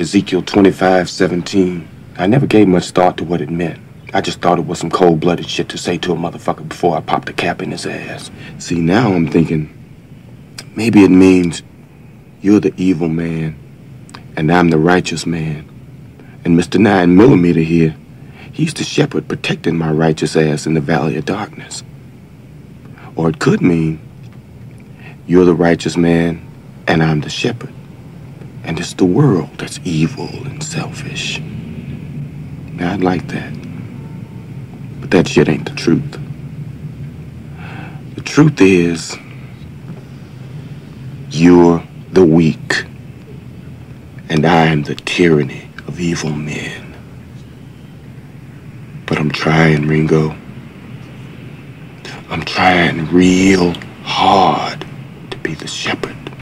Ezekiel 25, 17. I never gave much thought to what it meant. I just thought it was some cold-blooded shit to say to a motherfucker before I popped a cap in his ass. See, now I'm thinking, maybe it means you're the evil man, and I'm the righteous man. And Mr. Nine Millimeter here, he's the shepherd protecting my righteous ass in the valley of darkness. Or it could mean you're the righteous man, and I'm the shepherd. And it's the world that's evil and selfish. Now, I'd like that. But that shit ain't the truth. The truth is, you're the weak, and I am the tyranny of evil men. But I'm trying, Ringo. I'm trying real hard to be the shepherd.